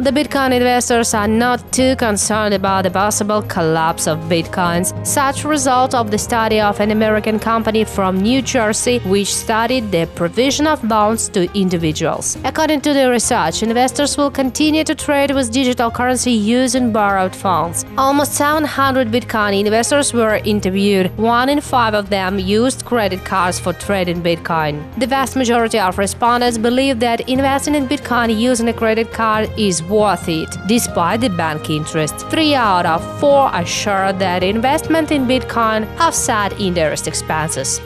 The Bitcoin investors are not too concerned about the possible collapse of Bitcoins, such result of the study of an American company from New Jersey which studied the provision of loans to individuals. According to the research, investors will continue to trade with digital currency using borrowed funds. Almost 700 Bitcoin investors were interviewed. One in five of them used credit cards for trading Bitcoin. The vast majority of respondents believe that investing in Bitcoin using a credit card is worth it, despite the bank interest. Three out of four are sure that investment in Bitcoin offset interest expenses.